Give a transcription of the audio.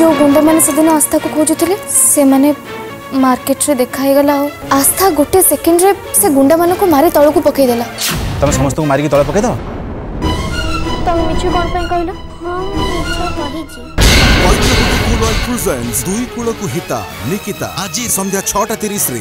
जो गुंडा मैंने सेदिन आस्था को खोजुले से माने मार्केट रे देखा ही गला आस्था गोटे सेकेंड रे से गुंडा मान को मारी तल को पकई देला ତମେ ସମସ୍ତଙ୍କୁ ମାରିକି ତଳେ ପକେଇ ଦବ तुम मिछ कोन पे कहलो ହଁ ମୁଁ ମିଛ କହିଛି ବୈଦ୍ୟବତୀ କୁଲ ଅଏଲ ପ୍ରେଜେଣ୍ଟସ୍ ଦୁଇ କୂଳକୁ ହିତା ନିକିତା ଆଜି ସନ୍ଧ୍ୟା ଛଅଟା ତିରିଶରେ